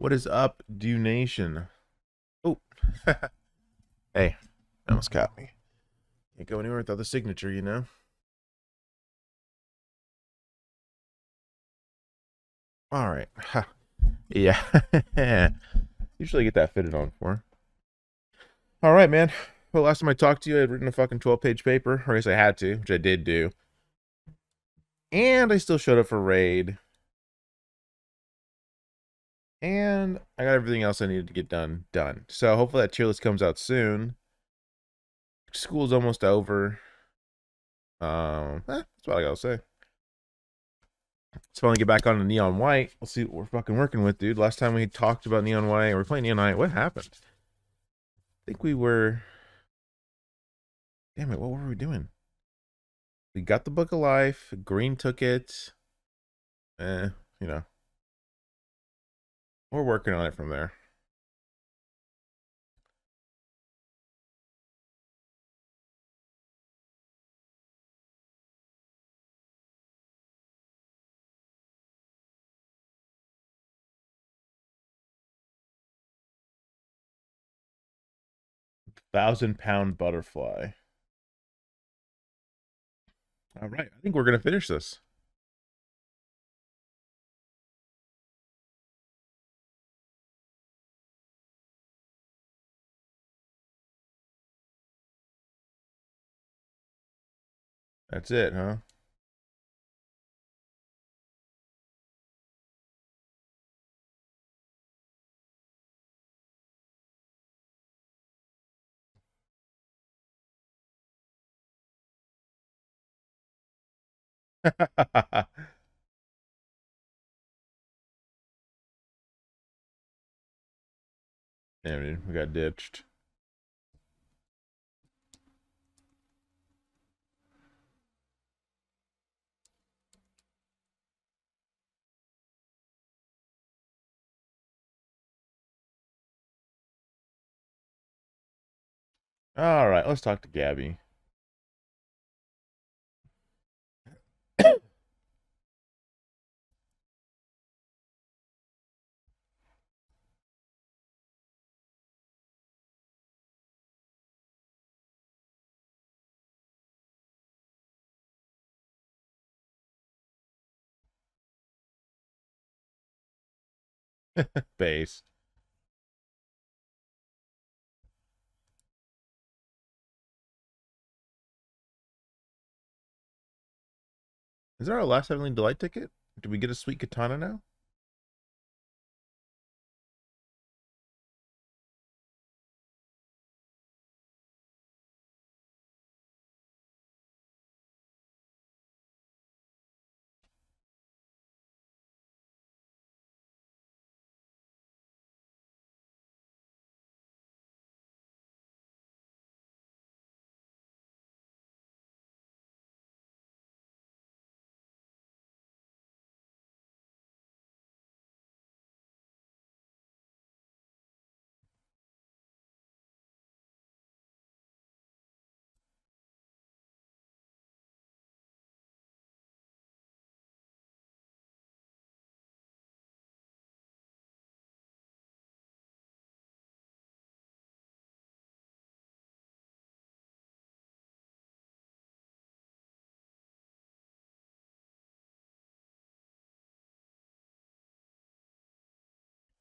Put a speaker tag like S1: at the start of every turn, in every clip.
S1: What is up, Do Nation? Oh, hey, almost caught me. Can't go anywhere without the signature, you know. All right. Yeah. Usually get that fitted on for. All right, man. Well, last time I talked to you, I had written a fucking 12 page paper, or I guess I had to, which I did do. And I still showed up for raid. And I got everything else I needed to get done done. So hopefully that tier list comes out soon. School's almost over. Um, eh, that's what I gotta say. Fun to get back on to Neon White. Let's see what we're fucking working with, dude. Last time we talked about Neon White, we're playing Neon White. What happened? I think we were. Damn it! What were we doing? We got the Book of Life. Green took it. Eh, you know. We're working on it from there. Thousand pound butterfly. All right, I think we're gonna finish this. That's it, huh? Damn, dude, we got ditched. All right, let's talk to Gabby. Base. Is there our last Heavenly Delight ticket? Do we get a sweet katana now?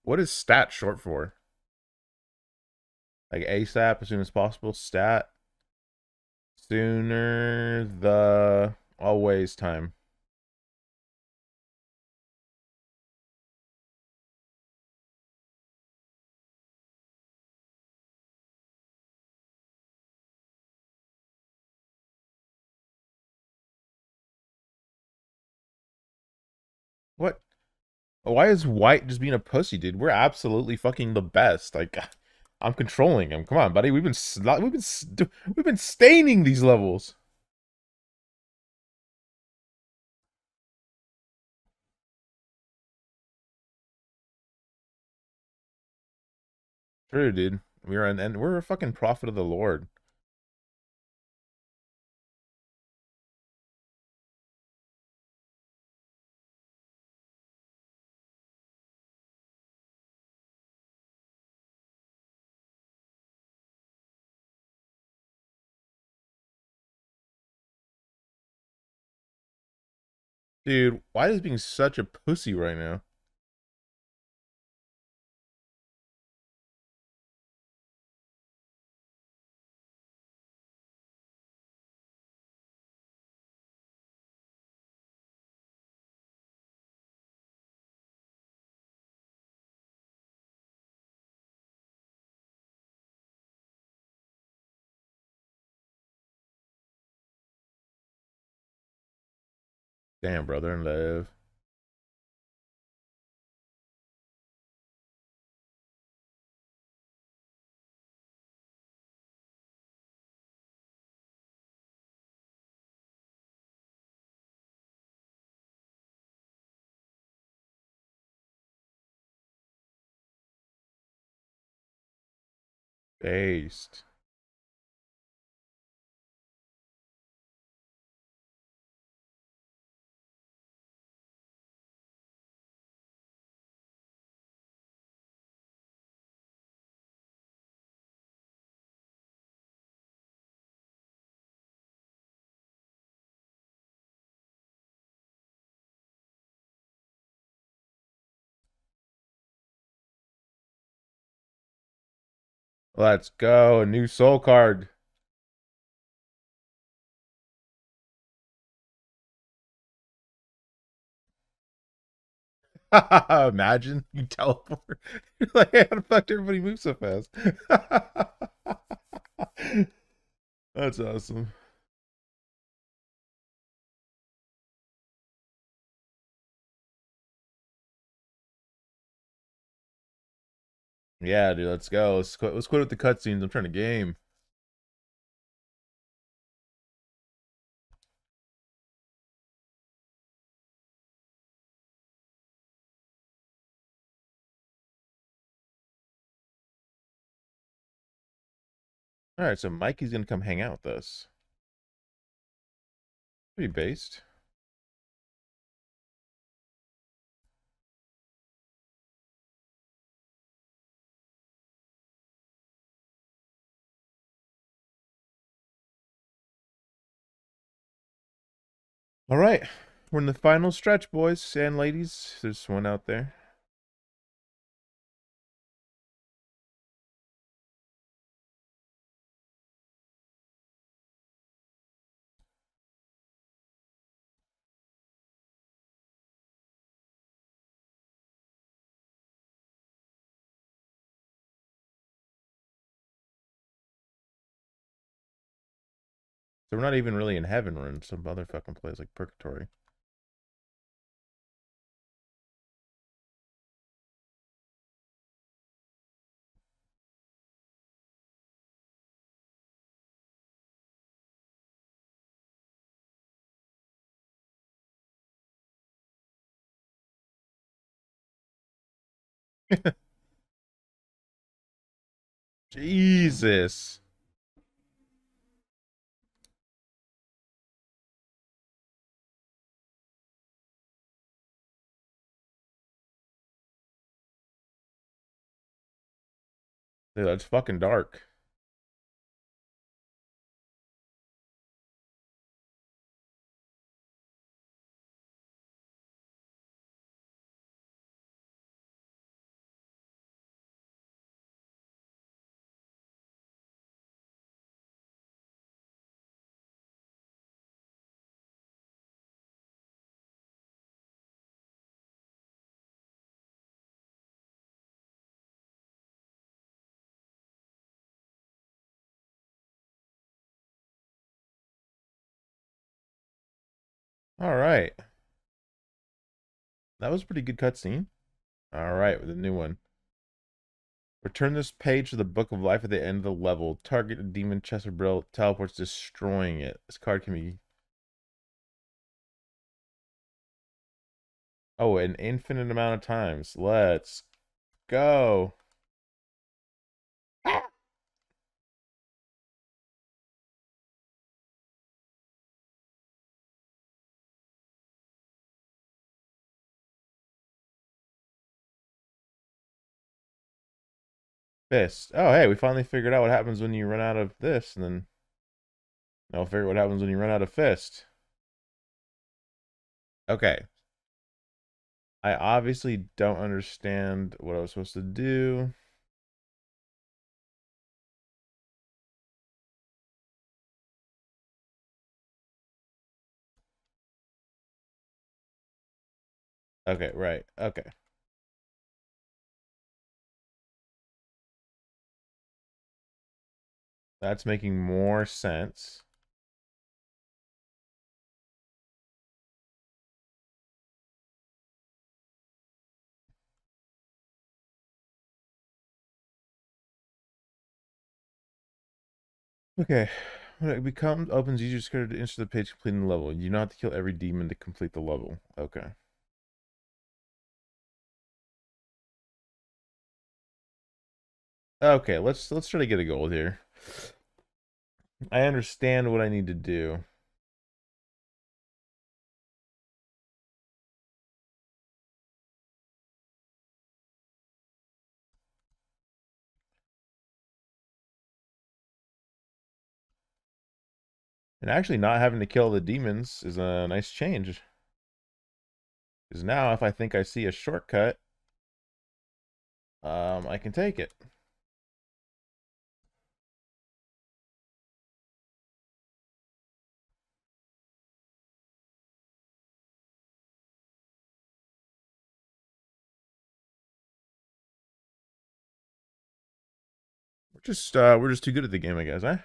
S1: What is stat short for? Like ASAP as soon as possible. Stat. Sooner the always time. What? Why is White just being a pussy, dude? We're absolutely fucking the best. Like, I'm controlling him. Come on, buddy. We've been we've been we've been staining these levels. True, dude. We're an and we're a fucking prophet of the Lord. Dude, why is being such a pussy right now? Damn, brother and Lev. Based. Let's go. A new soul card. Imagine you teleport. You're like, how the fuck everybody move so fast? That's awesome. Yeah, dude, let's go. Let's quit, let's quit with the cutscenes. I'm trying to game. All right, so Mikey's gonna come hang out with us. Pretty based. All right, we're in the final stretch, boys and ladies. There's one out there. So we're not even really in heaven. We're in some other fucking place like purgatory. Jesus. Dude, that's fucking dark. All right. That was a pretty good cutscene. All right, with a new one. Return this page to the Book of Life at the end of the level. Target a demon chest or brill teleports, destroying it. This card can be... Oh, an infinite amount of times. Let's go. Fist. Oh, hey, we finally figured out what happens when you run out of this, and then we'll figure out what happens when you run out of fist. Okay. I obviously don't understand what I was supposed to do. Okay, right. Okay. That's making more sense. Okay. When it becomes opens, you just to enter the page completing the level. You don't have to kill every demon to complete the level. Okay. Okay, let's let's try to get a gold here. I understand what I need to do. And actually not having to kill the demons is a nice change. Because now if I think I see a shortcut, um, I can take it. We're just uh, we're just too good at the game, I guess, huh?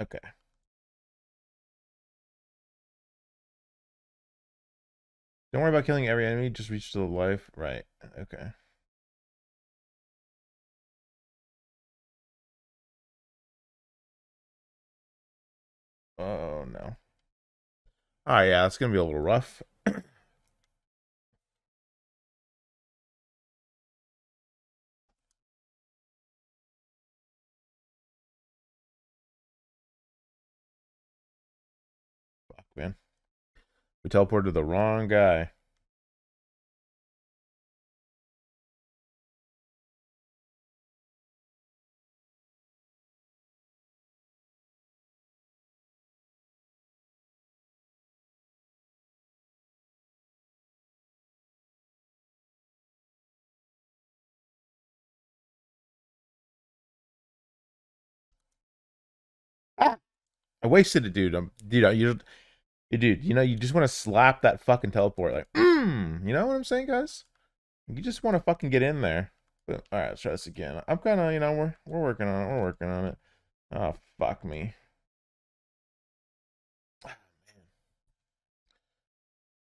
S1: Okay. Don't worry about killing every enemy, just reach to the life. Right. Okay. Oh no. Oh yeah, it's gonna be a little rough. We teleported the wrong guy. Ah! I wasted it, dude. I'm, dude, you, dude, you know, you just want to slap that fucking teleport, like, mm, you know what I'm saying, guys? You just want to fucking get in there. But, all right, let's try this again. I'm kind of, you know, we're we're working on it. We're working on it. Oh fuck me.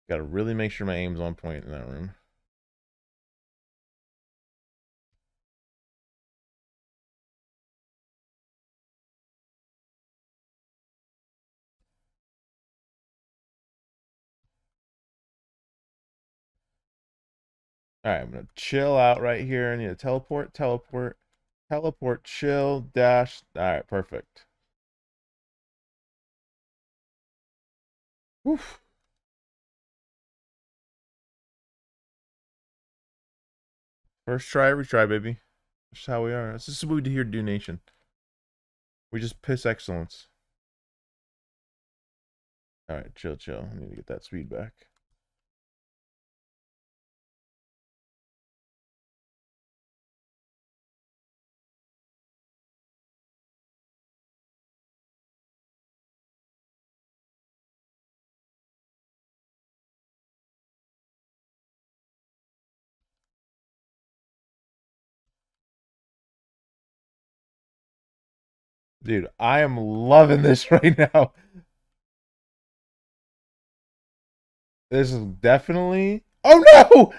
S1: Got to really make sure my aim's on point in that room. All right, I'm gonna chill out right here. I need to teleport, teleport, teleport, chill, dash. All right, perfect. Oof. First try, every try, baby. That's how we are. This is what we do here, Do Nation. We just piss excellence. All right, chill, chill. I need to get that speed back. Dude, I am loving this right now. This is definitely. Oh no!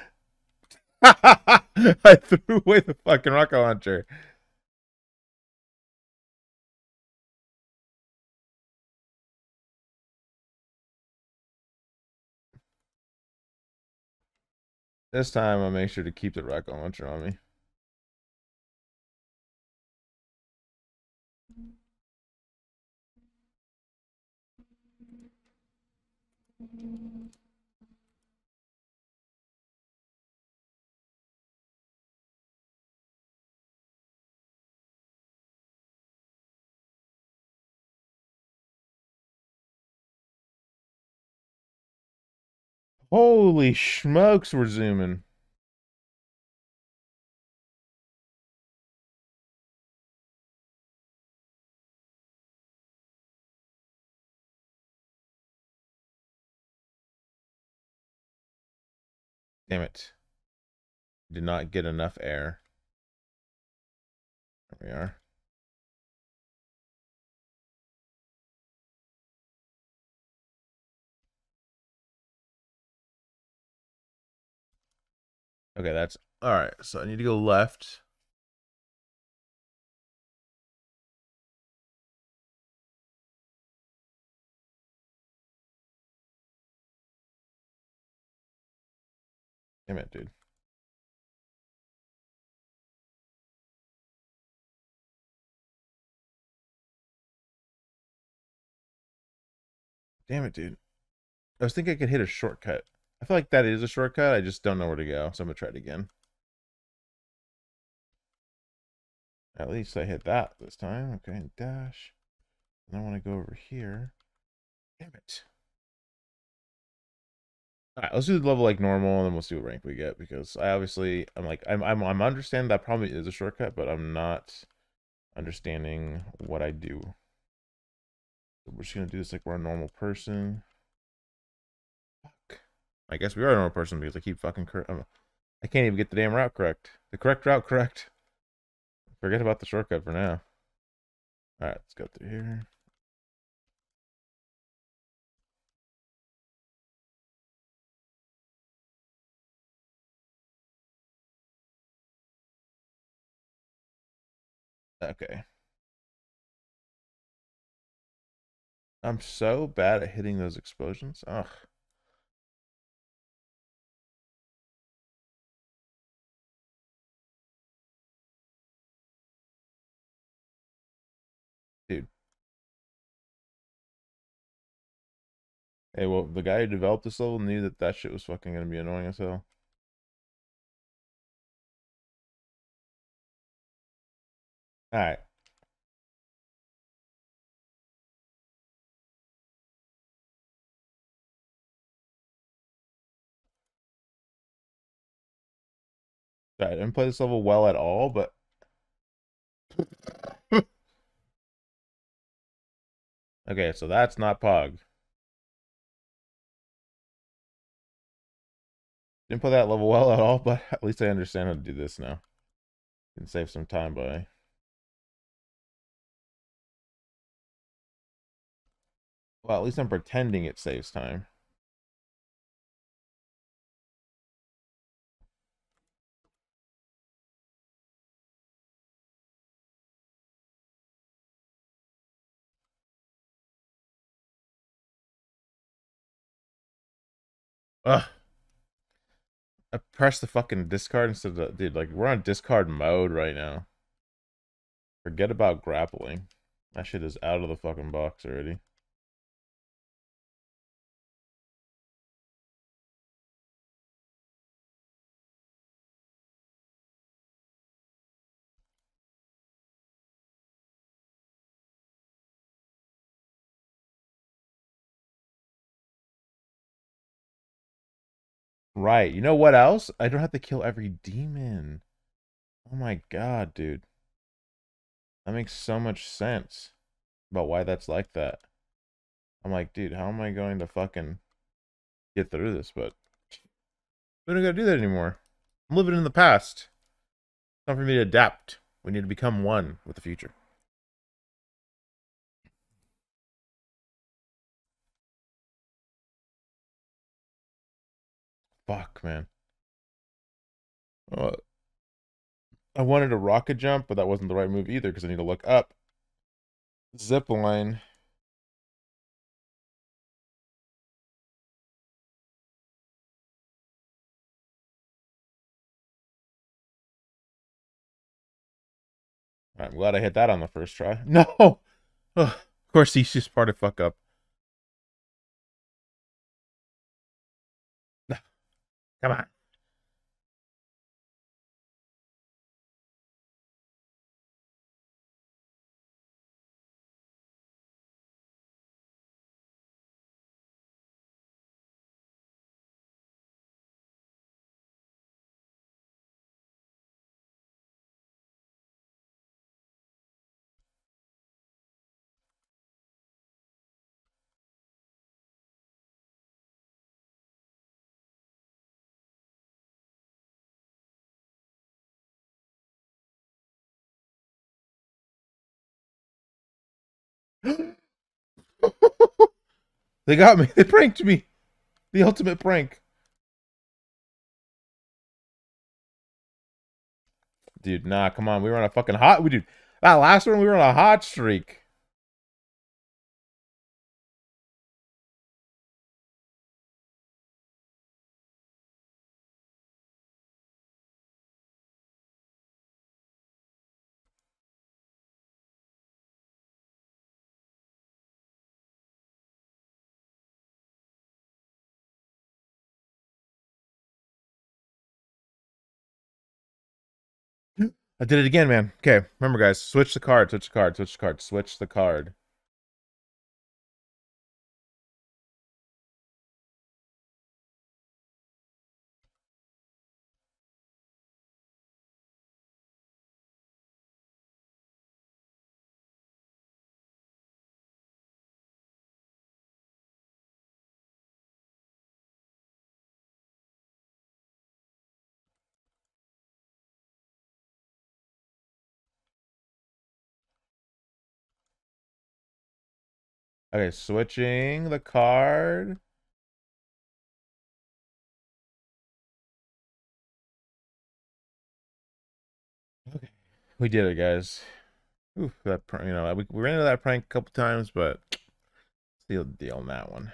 S1: I threw away the fucking rocket launcher. This time I'll make sure to keep the rocket launcher on me. Holy smokes, we're zooming. Damn it. Did not get enough air. There we are. Okay, that's all right. So I need to go left. Damn it, dude. Damn it, dude. I was thinking I could hit a shortcut. I feel like that is a shortcut. I just don't know where to go. So I'm going to try it again. At least I hit that this time. Okay, dash. And I want to go over here. Damn it. All right, let's do the level like normal, and then we'll see what rank we get. Because I obviously, I'm like, I'm, I'm, I'm understanding that probably is a shortcut, but I'm not understanding what I do. So we're just gonna do this like we're a normal person. Fuck. I guess we are a normal person because I keep fucking correct. Um, I can't even get the damn route correct. The correct route correct. Forget about the shortcut for now. All right, let's go through here. Okay. I'm so bad at hitting those explosions. Ugh. Dude. Hey, well, the guy who developed this level knew that that shit was fucking gonna be annoying as hell. Alright. I didn't play this level well at all, but okay, so that's not Pog. Didn't play that level well at all, but at least I understand how to do this now. Can save some time by. Well, at least I'm pretending it saves time. Ugh. I pressed the fucking discard instead of dude, like we're on discard mode right now. Forget about grappling. That shit is out of the fucking box already. Right. You know what else? I don't have to kill every demon. Oh my god, dude. That makes so much sense about why that's like that. I'm like, dude, how am I going to fucking get through this? But we don't gotta do that anymore. I'm living in the past. It's time for me to adapt. We need to become one with the future. Fuck, man. Uh, I wanted a rocket jump, but that wasn't the right move either because I need to look up. Zip line. I'm glad I hit that on the first try. No! Ugh. Of course, he's just part of fuck up. Come on. They got me. They pranked me. The ultimate prank. Dude, nah, come on. We were on a fucking hot. We dude, that last one we were on a hot streak. I did it again, man. Okay, remember, guys. Switch the card. Switch the card. Switch the card. Switch the card. Okay, switching the card. Okay, we did it, guys. Ooh, that you know we we ran into that prank a couple times, but the deal on that one.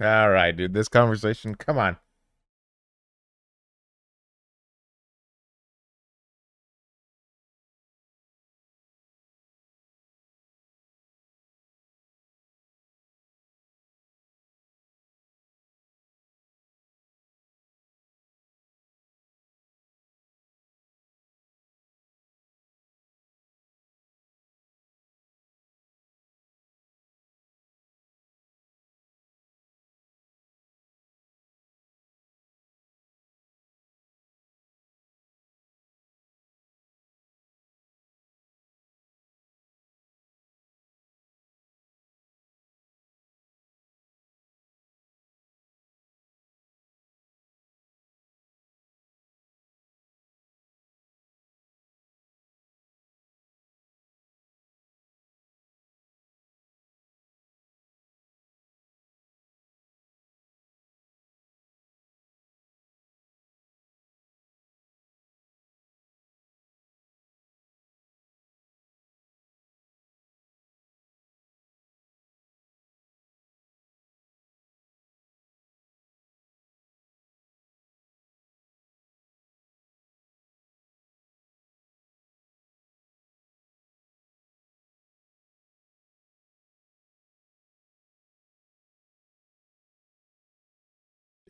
S1: All right, dude. This conversation, come on.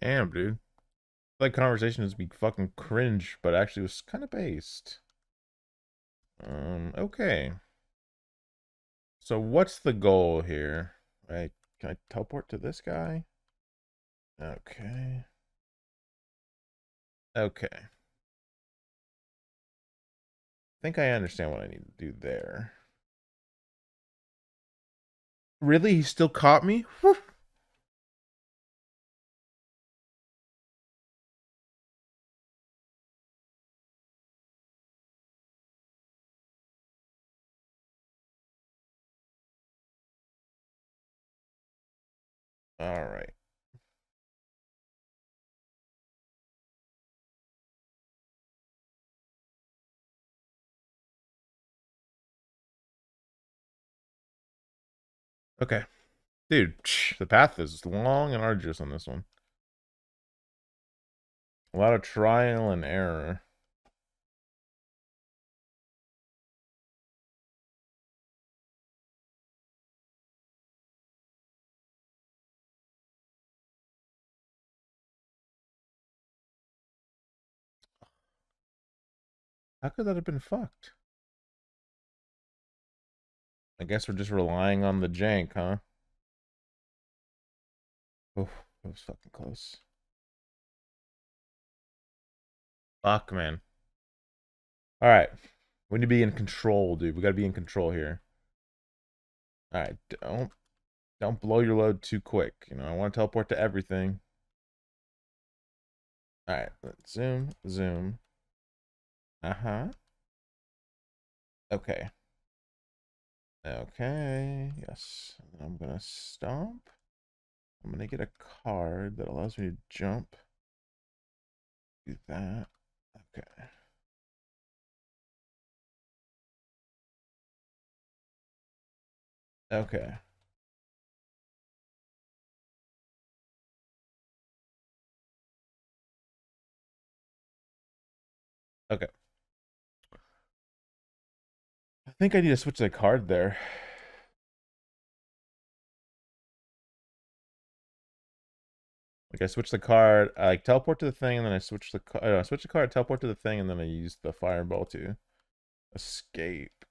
S1: Damn, dude. That conversation is be fucking cringe, but actually was kind of based. Um, okay. So what's the goal here? Right? Can I teleport to this guy? Okay. Okay. I think I understand what I need to do there. Really? He still caught me? Okay. Dude, the path is long and arduous on this one. A lot of trial and error. How could that have been fucked? I guess we're just relying on the jank, huh? Oh, that was fucking close. Fuck, man. All right. We need to be in control, dude. We got to be in control here. All right. Don't don't blow your load too quick. You know, I want to teleport to everything. All right. Let's zoom, zoom. Uh-huh. Okay. Okay. Yes. I'm going to stomp. I'm going to get a card that allows me to jump. Do that. Okay. Okay. Okay. Think I need to switch the card there. Like I switch the card, I like teleport to the thing, and then I switch the card. I switch the card, teleport to the thing, and then I use the fireball to escape.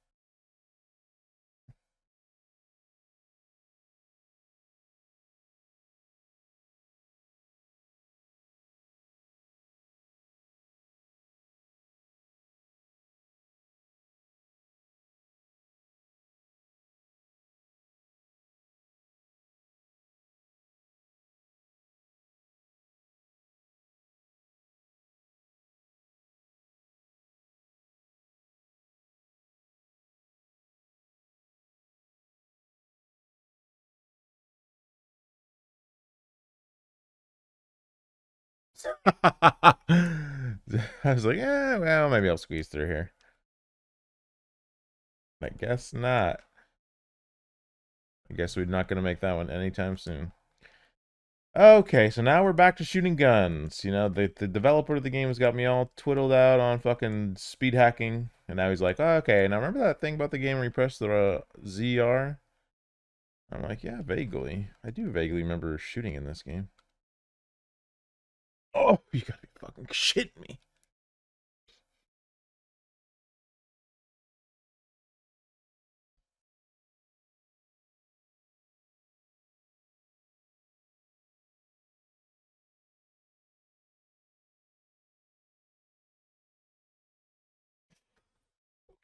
S1: I was like, yeah, well, maybe I'll squeeze through here. I guess not. I guess we're not going to make that one anytime soon. Okay, so now we're back to shooting guns. You know, the, the developer of the game has got me all twiddled out on fucking speed hacking. And now he's like, oh, okay, now remember that thing about the game where you press the uh, ZR? I'm like, yeah, vaguely. I do vaguely remember shooting in this game. Oh, you gotta be fucking shitting me.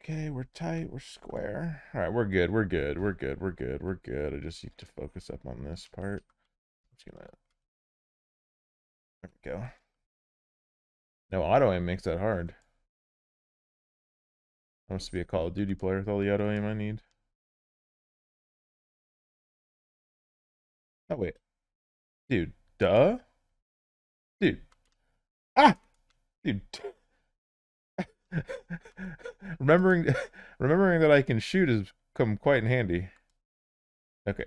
S1: Okay, we're tight, we're square. All right, we're good, we're good, we're good, we're good, we're good. I just need to focus up on this part. I'm just gonna... There we go. No, auto aim makes that hard. I must be a Call of Duty player with all the auto aim I need. Oh, wait. Dude, duh? Dude. Ah! Dude. remembering remembering that I can shoot has come quite in handy. Okay.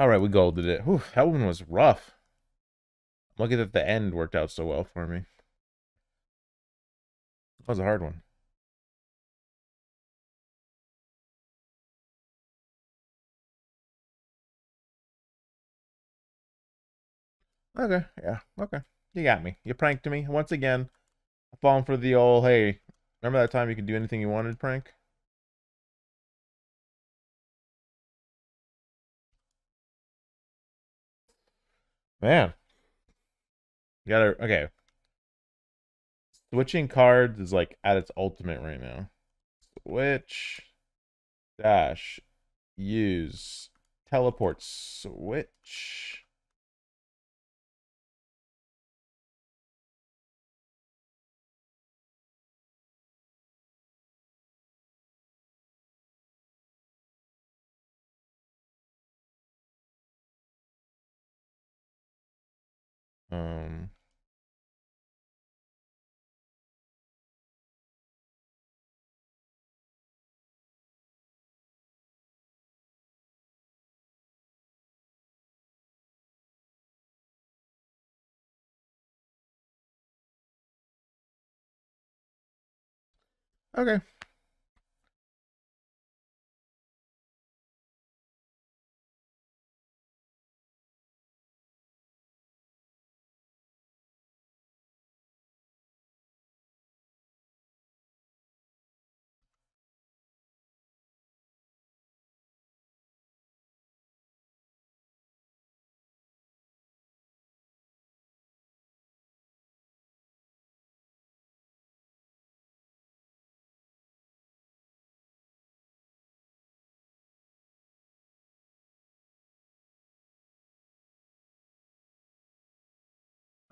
S1: All right, we golded it. Whew, that one was rough. Lucky that the end worked out so well for me. That was a hard one. Okay, yeah, okay. You got me. You pranked me once again. Falling for the old, hey, remember that time you could do anything you wanted prank? Man. You gotta, okay. Switching cards is like at its ultimate right now. Switch, dash, use, teleport, switch. Um. Okay.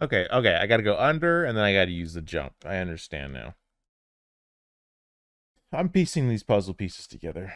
S1: Okay, okay, I gotta go under, and then I gotta use the jump. I understand now. I'm piecing these puzzle pieces together.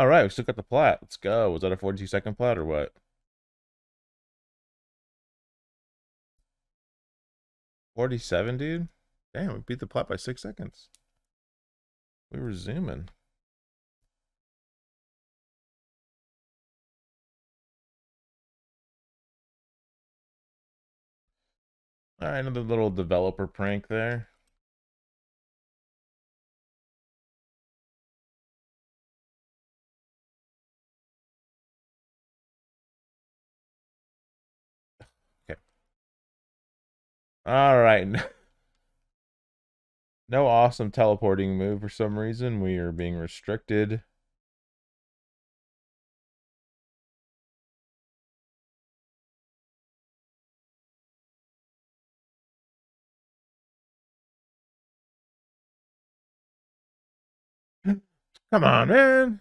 S1: All right, we still got the plat. Let's go. Was that a 42 second plat or what? 47, dude? Damn, we beat the plat by six seconds. We were zooming. All right, another little developer prank there. All right. No awesome teleporting move for some reason. We are being restricted. Come on, man.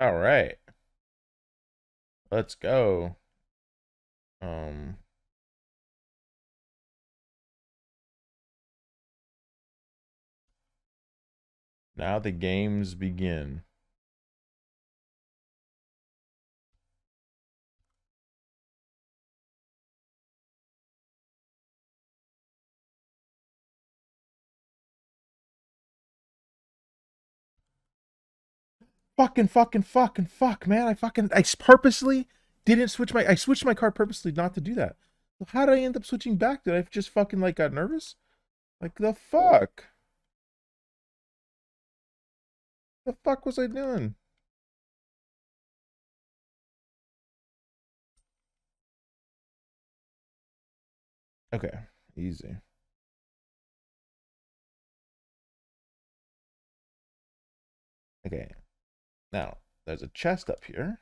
S1: All right. Let's go. Um Now the games begin. Fucking fucking fucking fuck, man. I fucking I purposely didn't switch my I switched my car purposely not to do that. How did I end up switching back? Did I just fucking like got nervous? Like the fuck? The fuck was I doing? Okay, easy. Okay. Now, there's a chest up here.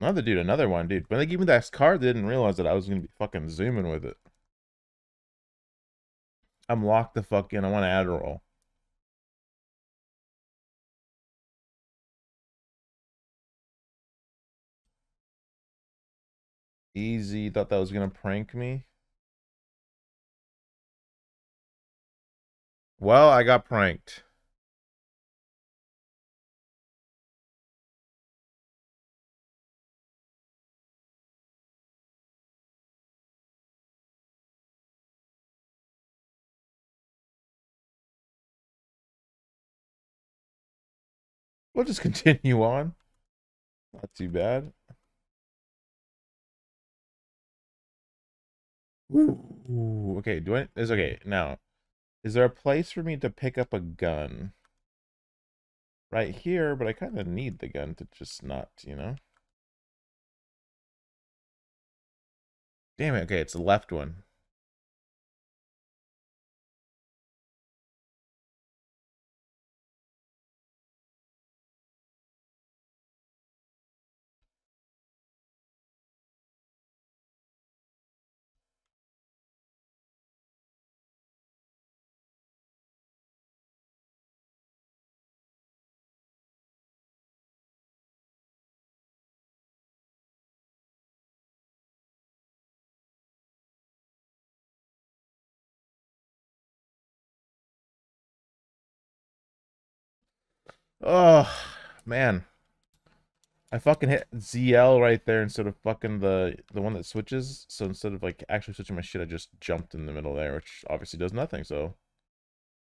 S1: Another dude, another one, dude. When they gave me that card, they didn't realize that I was gonna be fucking zooming with it. I'm locked the fuck in. I want Adderall. Easy. Thought that was gonna prank me. Well, I got pranked. We'll just continue on. Not too bad. Ooh, okay. Do I? Is okay now. Is there a place for me to pick up a gun? Right here, but I kind of need the gun to just not, you know. Damn it. Okay, it's the left one. Oh, man. I fucking hit ZL right there instead of fucking the the one that switches. So instead of like actually switching my shit, I just jumped in the middle there, which obviously does nothing. So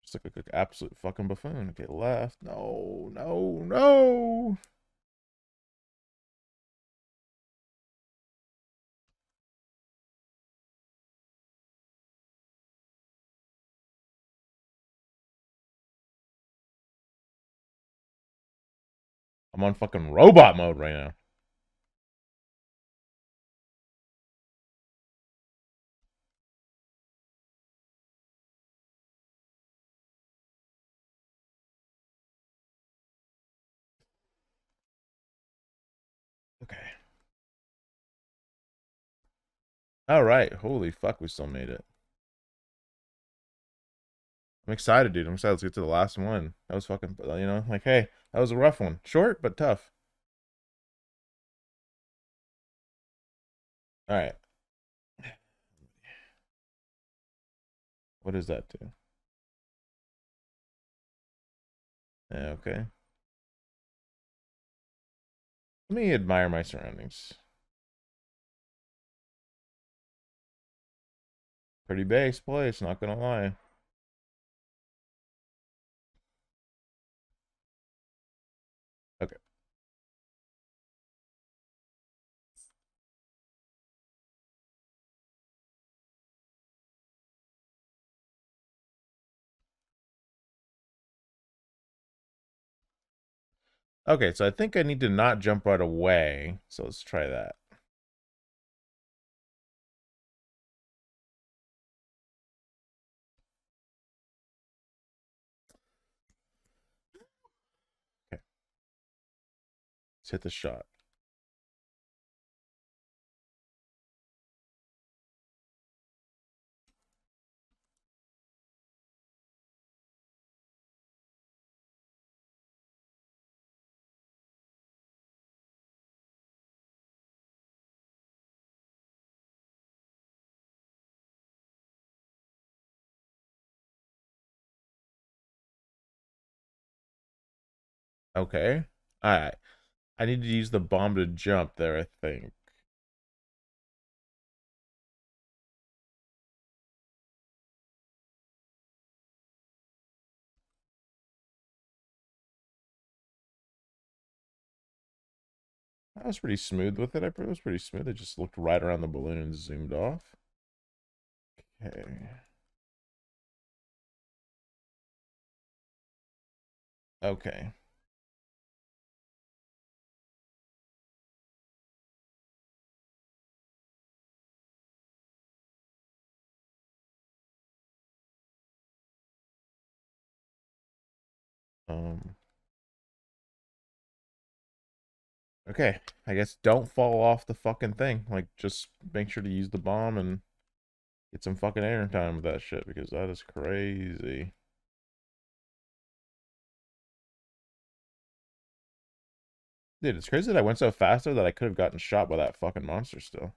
S1: just like an absolute fucking buffoon. Okay, left. No, no, no. I'm on fucking robot mode right now. Okay. All right. Holy fuck, we still made it. I'm excited, dude. I'm excited. Let's get to the last one. That was fucking, you know, like, hey, that was a rough one. Short, but tough. All right. What does that do? Okay. Let me admire my surroundings. Pretty base place, not gonna lie. Okay, so I think I need to not jump right away. So let's try that. Okay. Let's hit the shot. Okay. Alright. I need to use the bomb to jump there, I think. I was pretty smooth with it. I was pretty smooth. I just looked right around the balloon and zoomed off. Okay. Okay. Um. Okay, I guess don't fall off the fucking thing. Like, just make sure to use the bomb and get some fucking air time with that shit because that is crazy. Dude, it's crazy that I went so faster that I could have gotten shot by that fucking monster still.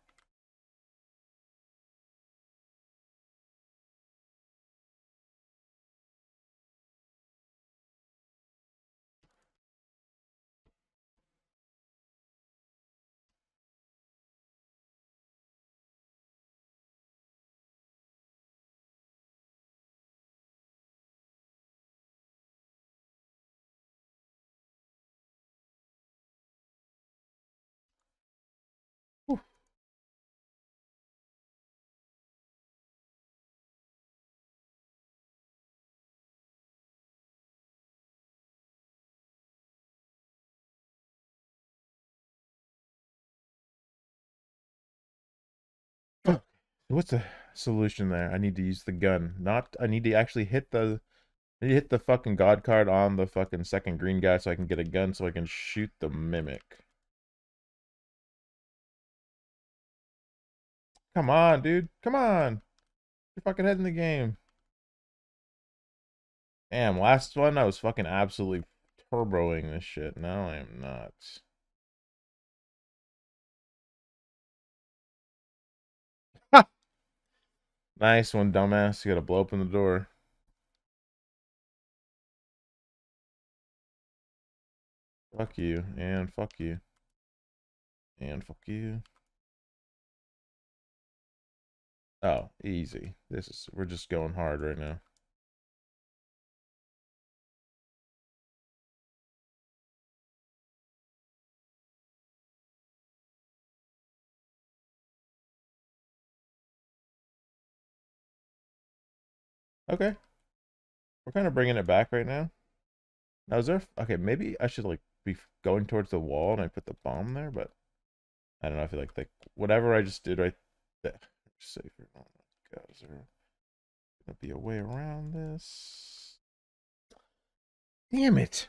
S1: What's the solution there? I need to use the gun. Not I need to actually hit the I need to hit the fucking god card on the fucking second green guy so I can get a gun so I can shoot the mimic. Come on, dude. Come on. You're fucking head in the game. Damn, last one I was fucking absolutely turboing this shit. Now I am not. Nice one, dumbass. You gotta blow open the door. Fuck you, and fuck you. And fuck you. Oh, easy. This is, we're just going hard right now. Okay. We're kind of bringing it back right now. Now, is there... Okay, maybe I should, like, be going towards the wall and I put the bomb there, but... I don't know, I feel like, like whatever I just did right there... Safer. Oh my god, is there gonna be a way around this? Damn it!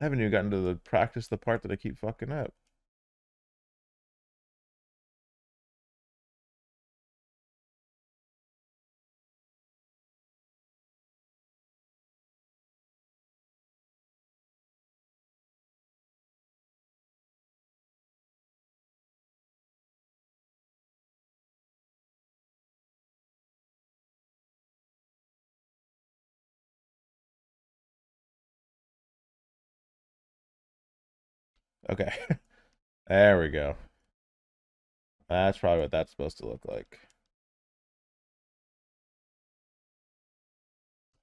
S1: I haven't even gotten to the practice the part that I keep fucking up. Okay. there we go. That's probably what that's supposed to look like.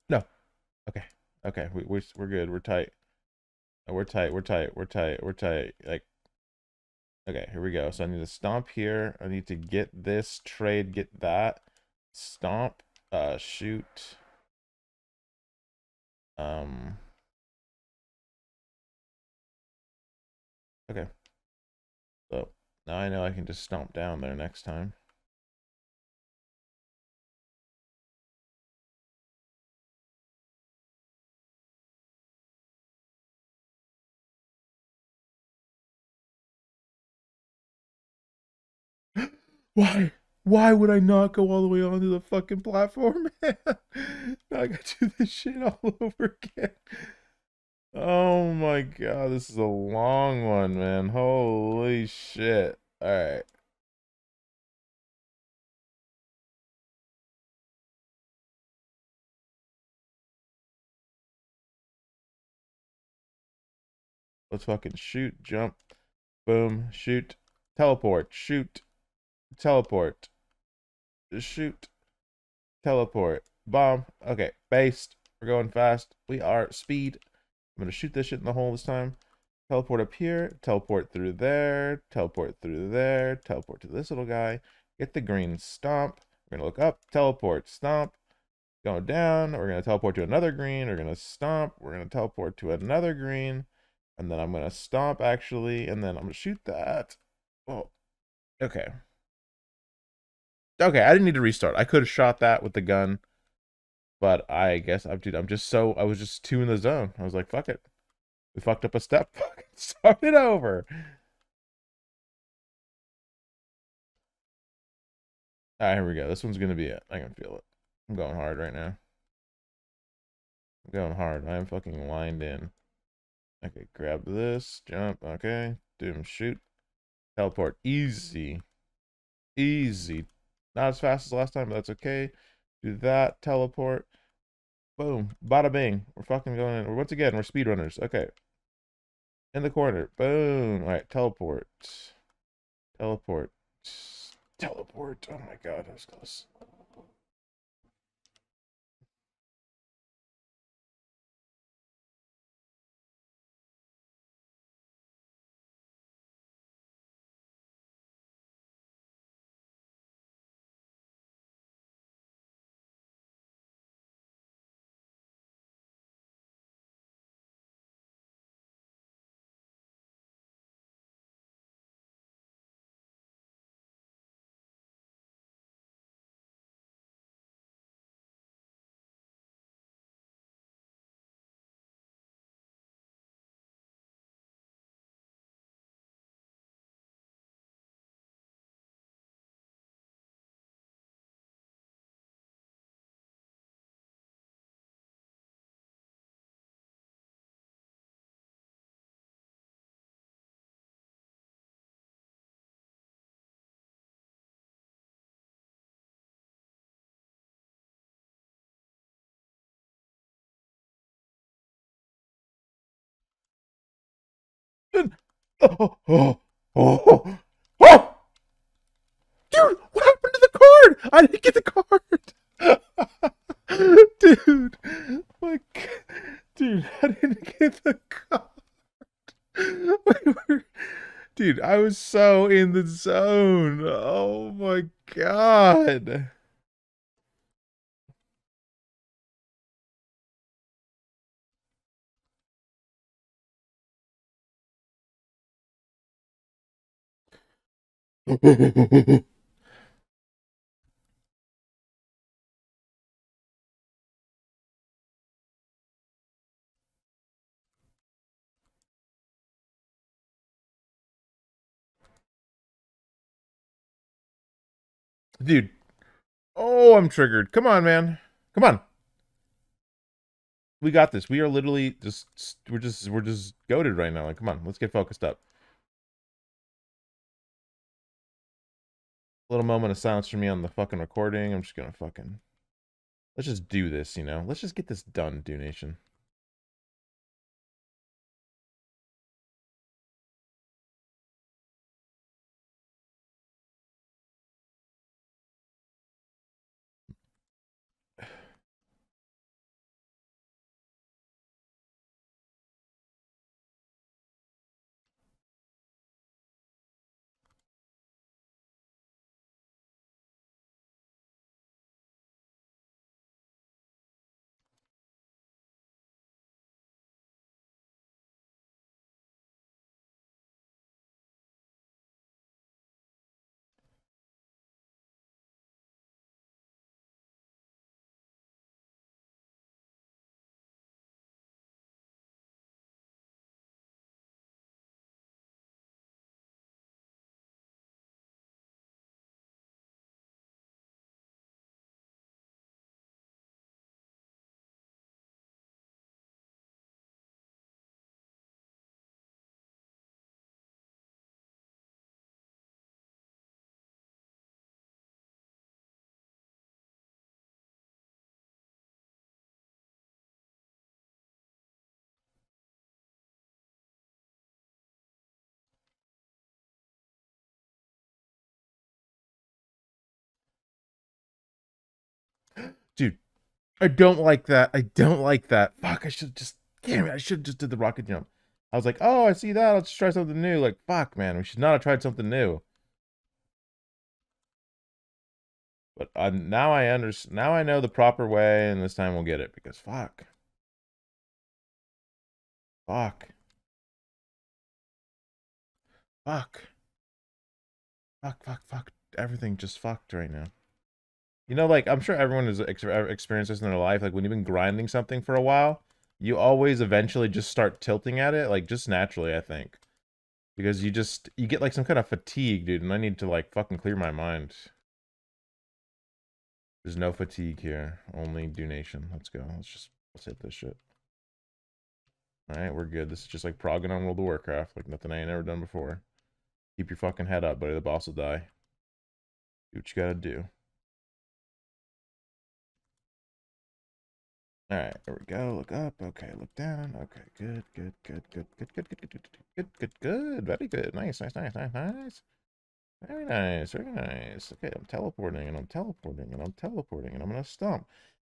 S1: No. Okay. Okay. We, we're, we're good. We're tight. We're tight. We're tight. We're tight. We're tight. Like, okay, here we go. So I need to stomp here. I need to get this trade, get that. Stomp, uh, shoot. Um, okay. So now I know I can just stomp down there next time. Why? Why would I not go all the way onto the fucking platform, man? now I gotta do this shit all over again. Oh my god, this is a long one, man. Holy shit. Alright. Let's fucking shoot, jump, boom, shoot, teleport, shoot, teleport, shoot, teleport, bomb. Okay, based. We're going fast. We are speed. I'm going to shoot this shit in the hole this time. Teleport up here, teleport through there, teleport through there, teleport to this little guy. Get the green stomp. We're going to look up, teleport, stomp. Going down, we're going to teleport to another green. We're going to stomp. We're going to teleport to another green. And then I'm going to stomp, actually. And then I'm going to shoot that. Oh, okay. Okay, I didn't need to restart. I could have shot that with the gun. But I guess I'm dude, I'm just so I was just too in the zone. I was like, fuck it. We fucked up a step. Start it over. Alright, here we go. This one's gonna be it. I can feel it. I'm going hard right now. I'm going hard. I am fucking lined in. Okay, grab this, jump, okay. Doom, shoot. Teleport. Easy. Easy. Not as fast as last time, but that's okay. Do that, teleport. Boom. Bada bing. We're fucking going in. Once again, we're speedrunners. Okay. In the corner. Boom. All right, teleport. Teleport. Teleport. Oh my god, that was close. Oh, oh, oh, oh! Dude, what happened to the card? I didn't get the card. dude, like, dude, I didn't get the card. Dude, I was so in the zone. Oh my god. Dude. Oh, I'm triggered. Come on, man. Come on. We got this. We are literally just we're just we're just goaded right now. Like, come on, let's get focused up. Little moment of silence for me on the fucking recording. I'm just gonna fucking let's just do this, you know. Let's just get this done, Do Nation. Dude, I don't like that. I don't like that. Fuck, I should just damn it, I should just did the rocket jump. I was like, oh, I see that. Let's try something new. Like, fuck, man, we should not have tried something new. But uh, now I understand. Now I know the proper way, and this time we'll get it because fuck, fuck, fuck, fuck, fuck, fuck. Everything just fucked right now. You know, like I'm sure everyone has ex- experienced this in their life. Like when you've been grinding something for a while, you always eventually just start tilting at it, like just naturally. I think because you just you get like some kind of fatigue, dude, and I need to like fucking clear my mind. There's no fatigue here, only donation. Let's go. Let's just let's hit this shit. All right, we're good. This is just like progging on World of Warcraft, like nothing I ain't ever done before. Keep your fucking head up, buddy. The boss will die. Do what you gotta do. All right, there we go. Look up. Okay, look down. Okay, good, good, good, good, good, good, good, good, good, good, good, good. Very good. Nice, nice, nice, nice, nice. Very nice, very nice. Okay, I'm teleporting and I'm teleporting and I'm teleporting and I'm gonna stomp.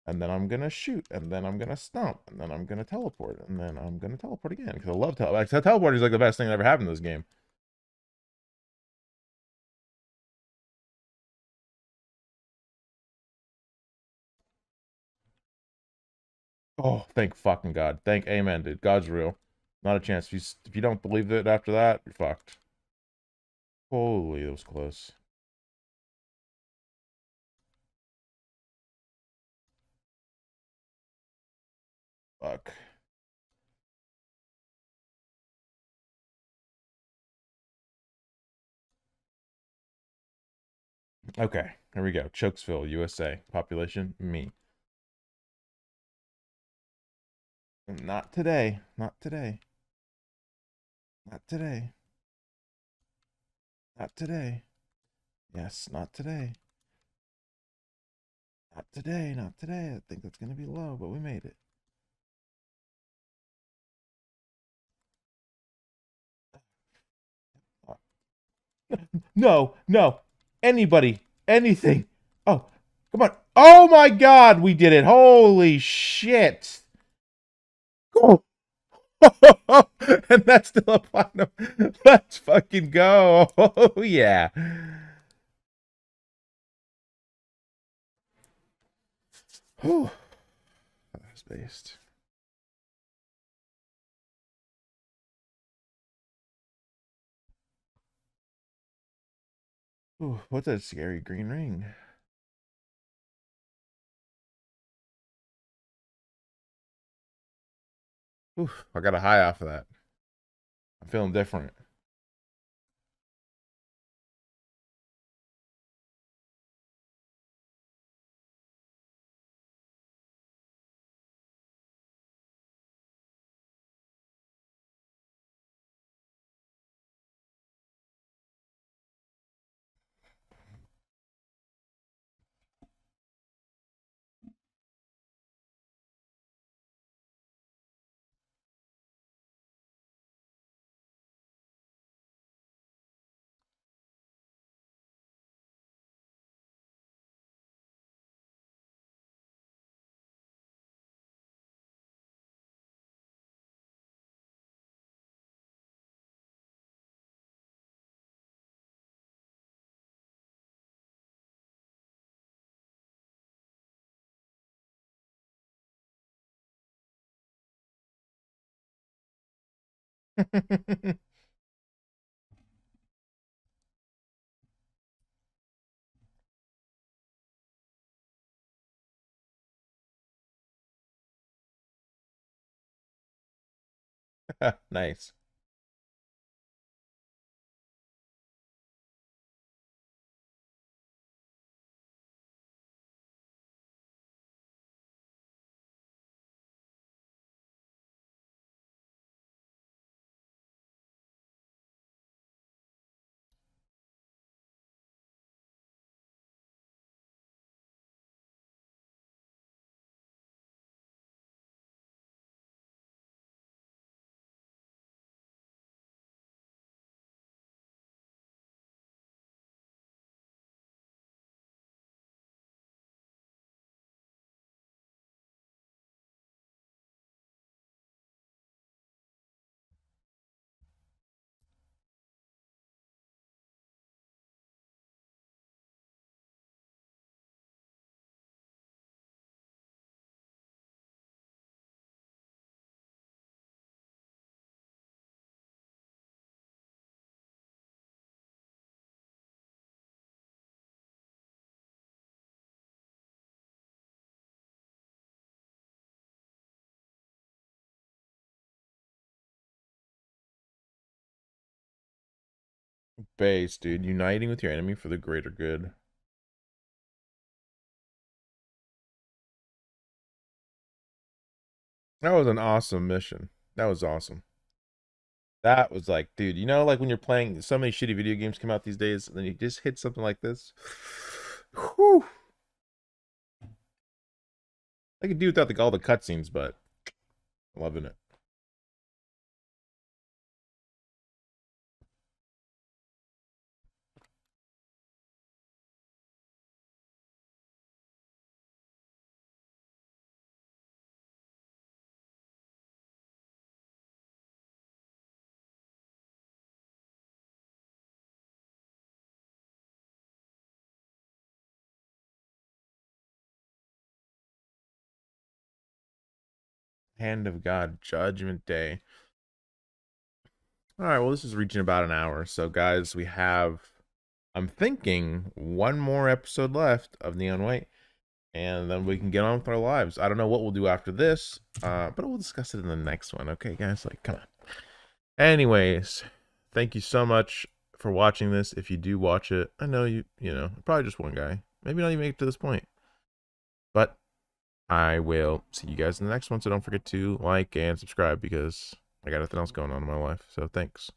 S1: And then I'm gonna shoot, and then I'm gonna stomp, and then I'm gonna teleport, and then I'm gonna teleport again. Because I love teleport. Teleport is like the best thing that ever happened in this game. Oh, thank fucking God. Thank Amen, dude. God's real. Not a chance. If you, if you don't believe it after that, you're fucked. Holy, that was close. Fuck. Okay, here we go. Chokesville, USA. Population, me. Not today. Not today. Not today. Not today. Yes, not today. Not today, not today. I think that's going to be low, but we made it. No, no. Anybody, anything. Oh, come on. Oh my god, we did it. Holy shit. Oh. and that's still a platinum. Let's fucking go. Oh yeah. Whew. That's based. Ooh, what's that scary green ring? Ooh, I got a high off of that. I'm feeling different. nice. Base, dude. Uniting with your enemy for the greater good. That was an awesome mission. That was awesome. That was like, dude, you know, like when you're playing so many shitty video games come out these days, and then you just hit something like this. Whew. I could do without the, all the cutscenes, but loving it. Hand of God, Judgment Day. All right, well, this is reaching about an hour. So, guys, we have, I'm thinking, one more episode left of Neon White, and then we can get on with our lives. I don't know what we'll do after this, uh, but we'll discuss it in the next one. Okay, guys? Like, come on. Anyways, thank you so much for watching this. If you do watch it, I know you, you know, probably just one guy. Maybe not even make it to this point. But I will see you guys in the next one. So don't forget to like and subscribe because I got nothing else going on in my life. So thanks.